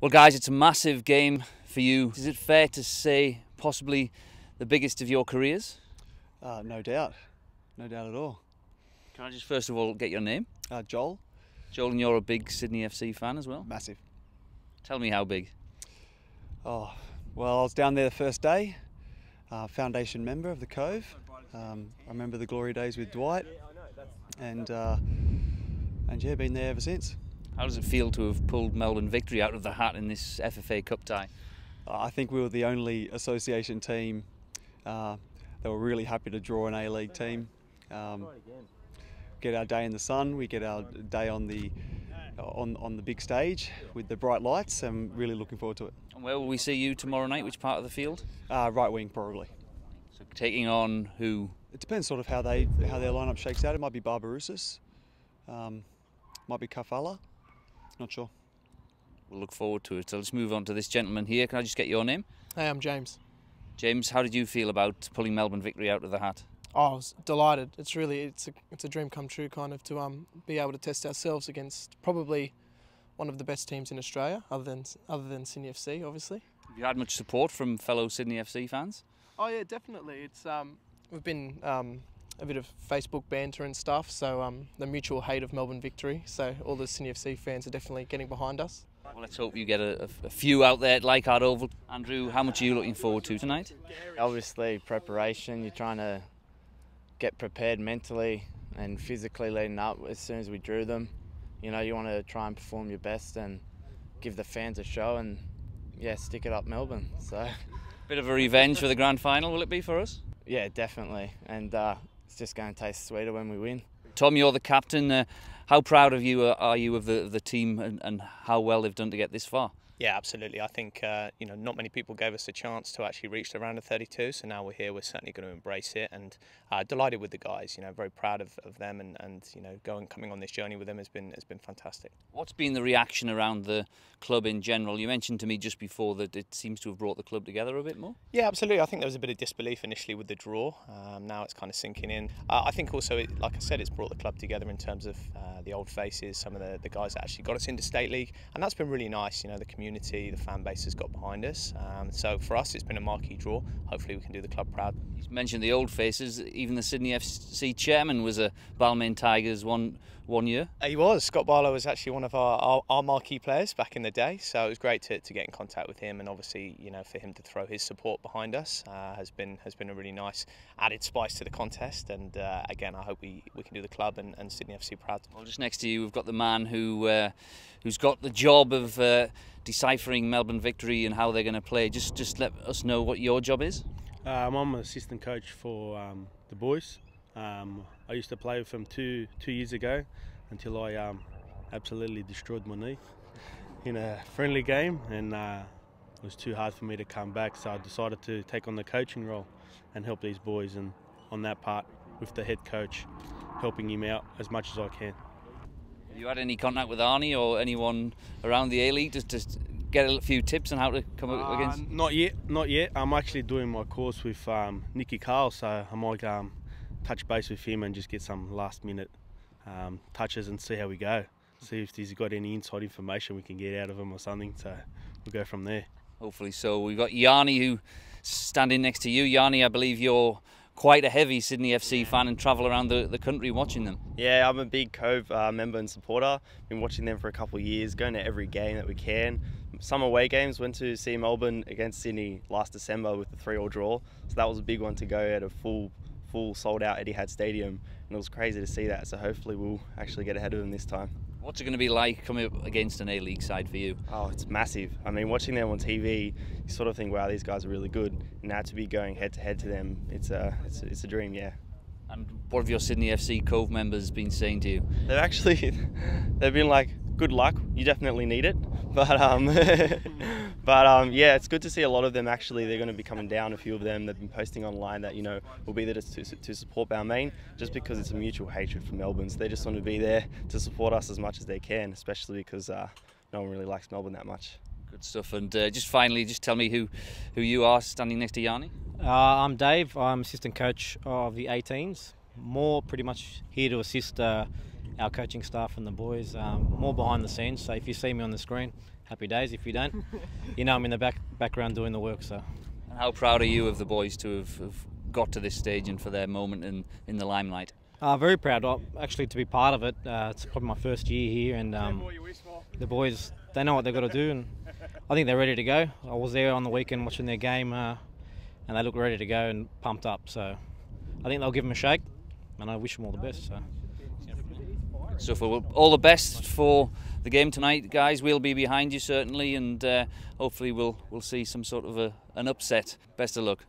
Well, guys, it's a massive game for you. Is it fair to say possibly the biggest of your careers? Uh, no doubt, no doubt at all. Can I just first of all get your name? Uh, Joel, Joel, and you're a big Sydney FC fan as well. massive. Tell me how big. Oh, well, I was down there the first day, uh, foundation member of the Cove. Um, I remember the glory days with Dwight, and uh, and yeah, been there ever since. How does it feel to have pulled Melbourne victory out of the hat in this FFA Cup tie? Uh, I think we were the only association team uh, that were really happy to draw an A League team. Um, get our day in the sun. We get our day on the on on the big stage with the bright lights. I'm really looking forward to it. And where will we see you tomorrow night? Which part of the field? Uh, right wing probably. So taking on who? It depends sort of how they how their lineup shakes out. It might be Barbarouses, um, might be Khalfallah. Not sure. We'll look forward to it. So let's move on to this gentleman here. Can I just get your name? Hey, I'm James. James, how did you feel about pulling Melbourne victory out of the hat? Oh, I was delighted. It's really it's a it's a dream come true, kind of, to um be able to test ourselves against probably one of the best teams in Australia, other than other than Sydney FC, obviously. Have you had much support from fellow Sydney FC fans? Oh yeah, definitely. It's um we've been um a bit of Facebook banter and stuff, so um the mutual hate of Melbourne victory. So all the Sydney FC fans are definitely getting behind us. Well, let's hope you get a, a- a few out there at Leichhardt Oval. Andrew, how much are you looking forward to tonight? Obviously, preparation. You're trying to get prepared mentally and physically leading up. As soon as we drew them, you know, you want to try and perform your best and give the fans a show and yeah, stick it up, Melbourne. So Bit of a revenge for the grand final, will it be for us? yeah, definitely. And uh, it's just going to taste sweeter when we win. Tom, you're the captain. Uh, how proud of you uh, are you of the, the team and, and how well they've done to get this far? Yeah, absolutely. I think uh, you know not many people gave us a chance to actually reach the round of 32. So now we're here. We're certainly going to embrace it, and uh, delighted with the guys. You know, very proud of, of them, and, and you know going coming on this journey with them has been has been fantastic. What's been the reaction around the club in general? You mentioned to me just before that it seems to have brought the club together a bit more. Yeah, absolutely. I think there was a bit of disbelief initially with the draw. Um, now it's kind of sinking in. Uh, I think also, it, like I said, it's brought the club together in terms of uh, the old faces, some of the, the guys that actually got us into state league, and that's been really nice. You know, the community, the fan base has got behind us. Um, so for us, it's been a marquee draw. Hopefully, we can do the club proud. You mentioned the old faces. Even the Sydney FC chairman was a Balmain Tigers one one year. He was. Scott Barlow was actually one of our, our, our marquee players back in the day, so it was great to, to get in contact with him, and obviously, you know, for him to throw his support behind us uh, has been has been a really nice added spice to the contest. And uh, again, I hope we, we can do the club and, and Sydney FC proud. Well, just next to you, we've got the man who uh, who's got the job of uh, deciphering Melbourne victory and how they're going to play. Just just let us know what your job is. Um, I'm an assistant coach for um, the boys. Um, I used to play with them two two years ago until I um, absolutely destroyed my knee in a friendly game, and uh, it was too hard for me to come back. So I decided to take on the coaching role and help these boys, and on that part with the head coach, helping him out as much as I can. You had any contact with Arnie or anyone around the A League just to get a few tips on how to come up Uh, against? not yet, not yet. I'm actually doing my course with um, Nicky Carle, so I might um, touch base with him and just get some last minute um, touches and see how we go. See if he's got any inside information we can get out of him or something. So we'll go from there. Hopefully so. We've got Yanni who standing next to you. Yanni, I believe you're quite a heavy Sydney FC fan and travel around the, the country watching them. Yeah, I'm a big Cove uh, member and supporter. Been watching them for a couple of years, going to every game that we can. Some away games. Went to see Melbourne against Sydney last December with the three-all draw. So that was a big one to go at a full, full sold-out Etihad Stadium, and it was crazy to see that. So hopefully we'll actually get ahead of them this time. What's it going to be like coming up against an A League side for you? Oh, it's massive. I mean, watching them on TV, you sort of think, wow, these guys are really good. Now to be going head to head to them, it's a, it's a, it's a dream, yeah. And what have your Sydney FC Cove members been saying to you? They've actually, they've been like, good luck. You definitely need it. But um, but um, yeah, it's good to see a lot of them. Actually, they're going to be coming down. A few of them they've been posting online that you know will be there to, to, to support Balmain, just because it's a mutual hatred for Melbourne. So they just want to be there to support us as much as they can, especially because uh, no one really likes Melbourne that much. Good stuff. And uh, just finally, just tell me who, who you are standing next to Yanni. Uh, I'm Dave. I'm assistant coach of the 18s. More pretty much here to assist uh, our coaching staff and the boys, um, more behind the scenes. So if you see me on the screen, happy days. If you don't, you know I'm in the back background doing the work. So. And how proud are you of the boys to have, have got to this stage and for their moment in, in the limelight? Uh, very proud, uh, actually, to be part of it. Uh, it's probably my first year here, and um, the boys they know what they've got to do, and I think they're ready to go. I was there on the weekend watching their game, uh, and they look ready to go and pumped up. So I think they'll give them a shake, and I wish them all the best. So. So for all the best for the game tonight, guys. We'll be behind you certainly, and uh, hopefully we'll we'll see some sort of a, an upset. Best of luck.